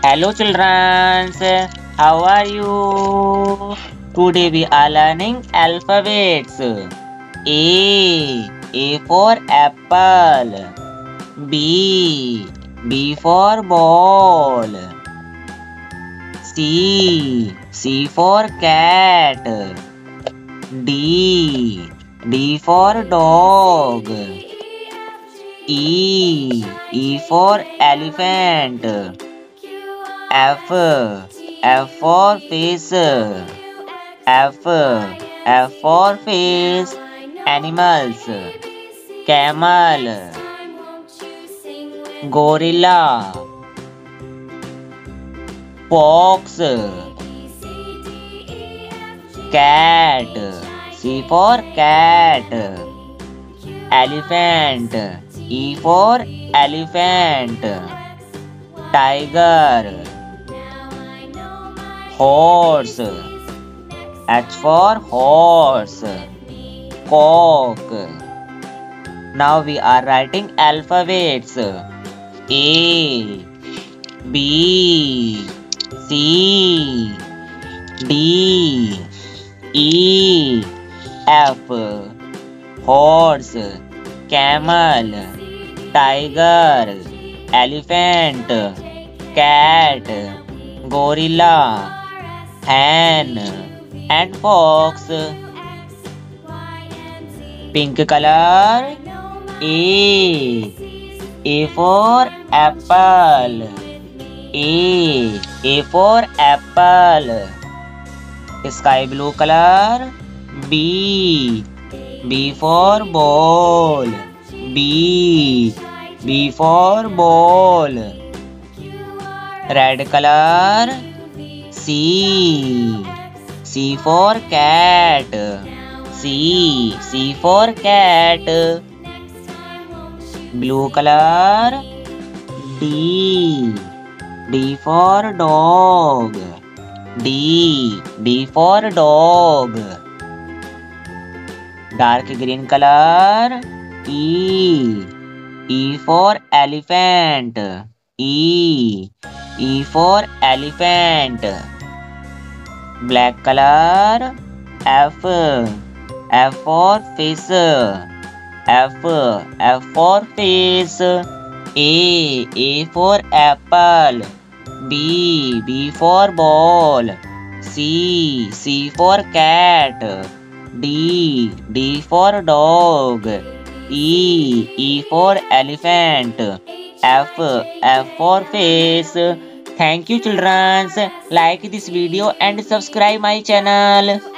Hello children, how are you? Today we are learning alphabets. A. A for apple. B. B for ball. C. C for cat. D. D for dog. E. E for elephant. F. F for face. F. F for face. Animals. Camel. Gorilla. Fox. Cat. C for cat. Elephant. E for elephant. Tiger. Horse. H for horse. Cock. Now we are writing alphabets. A. B. C. D. E. F. Horse. Camel. Tiger. Elephant. Cat. Gorilla. Hen. And fox. Pink color. A. A for apple. A. A for apple. Sky blue color. B. B for ball. B. B for ball. Red color. C. C for cat. C. C for cat. Blue color. D. D for dog. D. D for dog. Dark green color. E. E for elephant. E. E for elephant. Black color. F. F for fish. F. F for fish. A. A for apple. B. B for ball. C. C for cat. D. D for dog. E. E for elephant. F. F for face. Thank you children. Like this video and subscribe my channel.